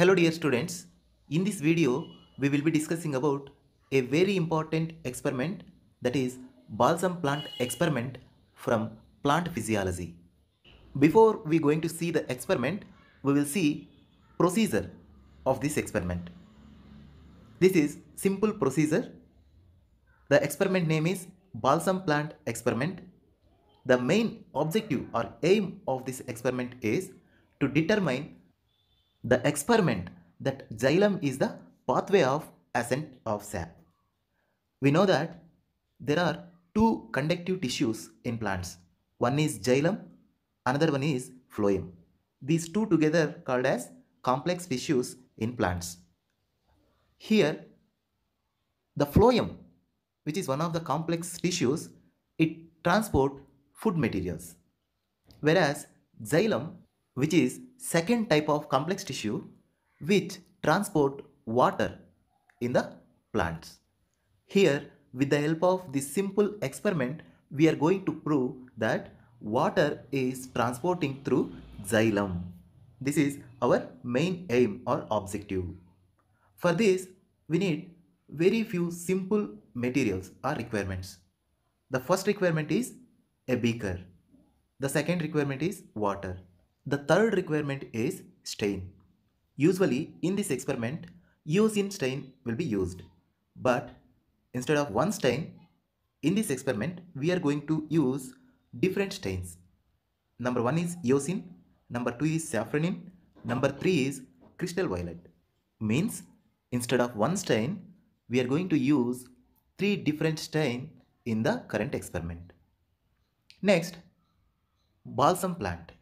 Hello dear students, in this video we will be discussing about a very important experiment that is balsam plant experiment from plant physiology. Before we going to see the experiment, we will see procedure of this experiment. This is simple procedure. The experiment name is balsam plant experiment. The main objective or aim of this experiment is to determine the experiment that xylem is the pathway of ascent of sap. We know that there are two conductive tissues in plants. One is xylem, another one is phloem. These two together called as complex tissues in plants. Here, the phloem, which is one of the complex tissues, it transport food materials. Whereas xylem, which is second type of complex tissue, which transport water in the plants. Here, with the help of this simple experiment, we are going to prove that water is transporting through xylem. This is our main aim or objective. For this, we need very few simple materials or requirements. The first requirement is a beaker. The second requirement is water. The third requirement is stain. Usually in this experiment, eosin stain will be used. But instead of one stain, in this experiment, we are going to use different stains. Number one is eosin, number two is safranin, number three is crystal violet. Means instead of one stain, we are going to use three different stain in the current experiment. Next, balsam plant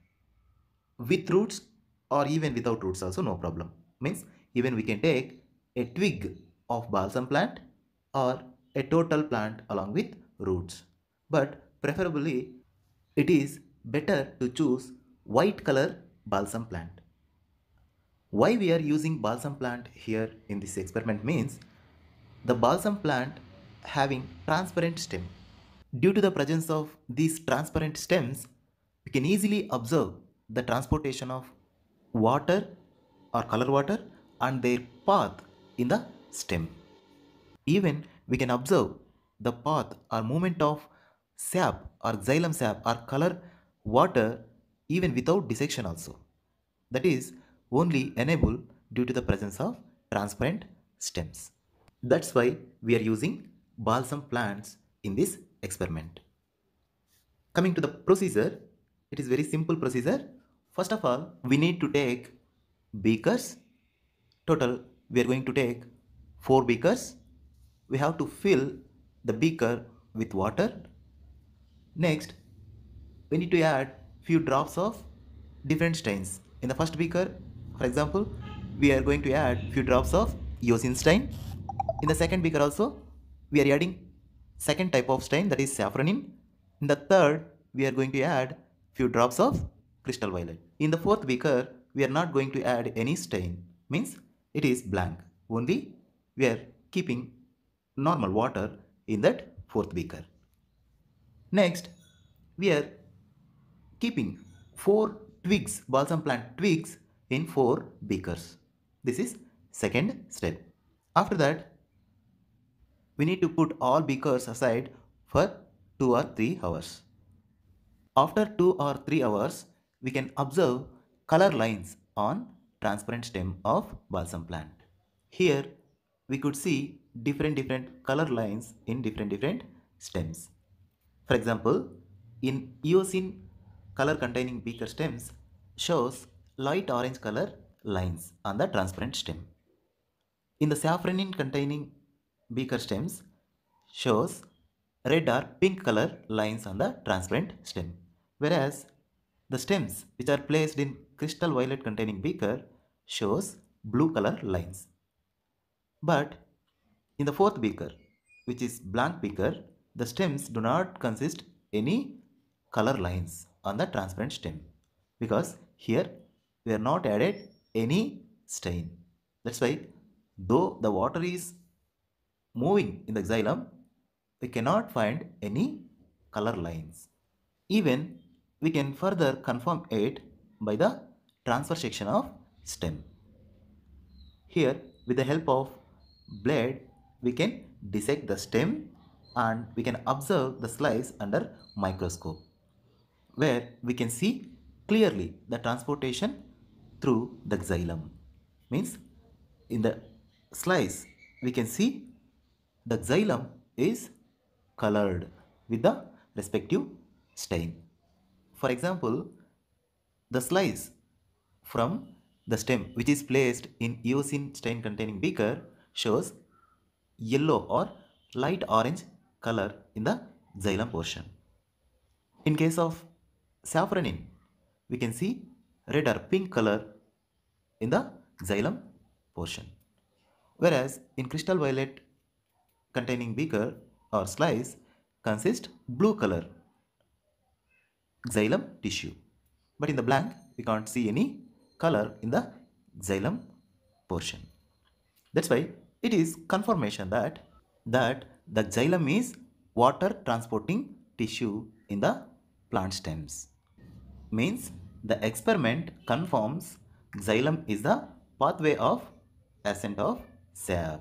with roots or even without roots also no problem. Means even we can take a twig of balsam plant or a total plant along with roots. But preferably it is better to choose white color balsam plant. Why we are using balsam plant here in this experiment means the balsam plant having transparent stem. Due to the presence of these transparent stems, we can easily observe the transportation of water or color water and their path in the stem. Even we can observe the path or movement of sap or xylem sap or color water even without dissection also. That is only enabled due to the presence of transparent stems. That's why we are using balsam plants in this experiment. Coming to the procedure, it is very simple procedure. First of all, we need to take beakers. Total, we are going to take 4 beakers. We have to fill the beaker with water. Next, we need to add few drops of different stains. In the first beaker, for example, we are going to add few drops of eosin stain. In the second beaker also, we are adding second type of stain that is safranin. In the third, we are going to add few drops of crystal violet. In the fourth beaker, we are not going to add any stain, means it is blank. Only we are keeping normal water in that fourth beaker. Next, we are keeping four twigs, balsam plant twigs in four beakers. This is second step. After that, we need to put all beakers aside for 2 or 3 hours. After 2 or 3 hours, we can observe color lines on transparent stem of balsam plant. Here, we could see different different color lines in different different stems. For example, in eosin color containing beaker stems shows light orange color lines on the transparent stem. In the safranin containing beaker stems shows red or pink color lines on the transparent stem. Whereas the stems which are placed in crystal violet containing beaker shows blue color lines. But in the fourth beaker which is blank beaker the stems do not consist any color lines on the transparent stem because here we are not added any stain. That's why though the water is moving in the xylem, we cannot find any color lines. Even we can further confirm it by the transfer section of stem. Here with the help of blade we can dissect the stem and we can observe the slice under microscope where we can see clearly the transportation through the xylem means in the slice we can see the xylem is colored with the respective stain. For example, the slice from the stem which is placed in eosin stain containing beaker shows yellow or light orange color in the xylem portion. In case of safranin, we can see red or pink color in the xylem portion. Whereas in crystal violet containing beaker or slice consist blue color xylem tissue. But in the blank, we can't see any color in the xylem portion. That's why it is confirmation that, that the xylem is water transporting tissue in the plant stems. Means the experiment confirms xylem is the pathway of ascent of sap.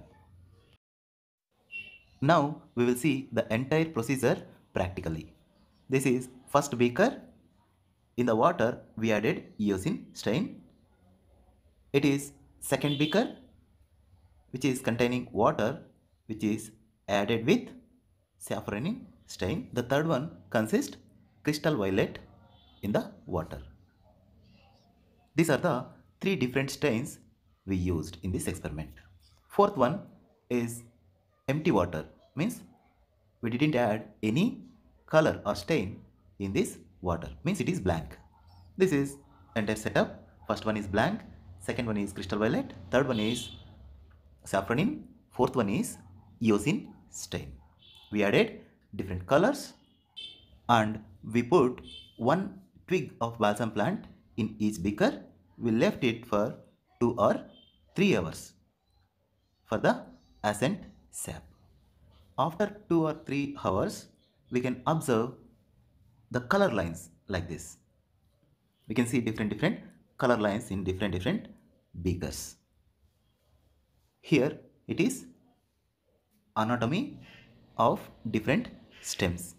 Now we will see the entire procedure practically. This is first beaker. In the water we added eosin stain. It is second beaker which is containing water which is added with safranin stain. The third one consists crystal violet in the water. These are the three different stains we used in this experiment. Fourth one is empty water means we didn't add any color or stain in this water. Means it is blank. This is entire setup. First one is blank second one is crystal violet third one is safranin fourth one is eosin stain. We added different colors and we put one twig of balsam plant in each beaker. We left it for 2 or 3 hours for the ascent sap. After 2 or 3 hours, we can observe the color lines like this. We can see different different color lines in different different beakers. Here it is anatomy of different stems.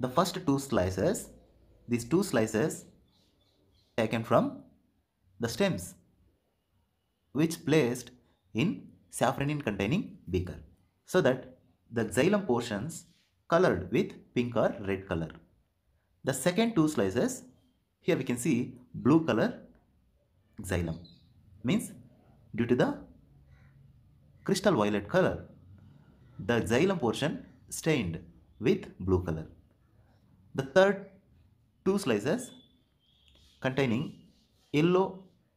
The first two slices, these two slices taken from the stems which placed in safranin containing beaker so that the xylem portions colored with pink or red color. The second two slices here we can see blue color xylem means due to the crystal violet color the xylem portion stained with blue color. The third two slices containing yellow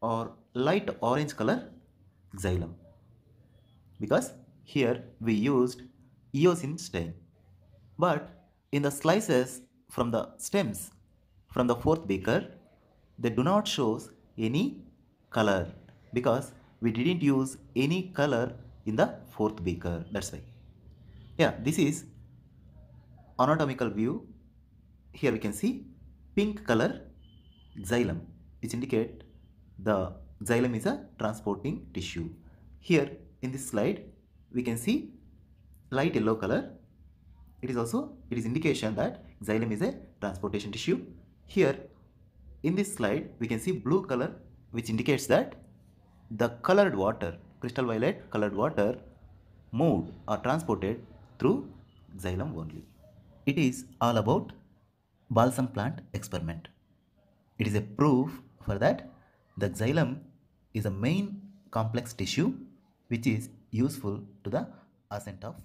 or light orange color xylem because here we used eosin stain. But in the slices from the stems from the fourth beaker, they do not show any color because we didn't use any color in the fourth beaker. That's why. Yeah, this is anatomical view. Here we can see pink color xylem which indicate the xylem is a transporting tissue. Here in this slide we can see light yellow color it is also it is indication that xylem is a transportation tissue. Here in this slide we can see blue color which indicates that the colored water crystal violet colored water moved or transported through xylem only. It is all about balsam plant experiment. It is a proof for that the xylem is a main complex tissue which is useful to the ascent of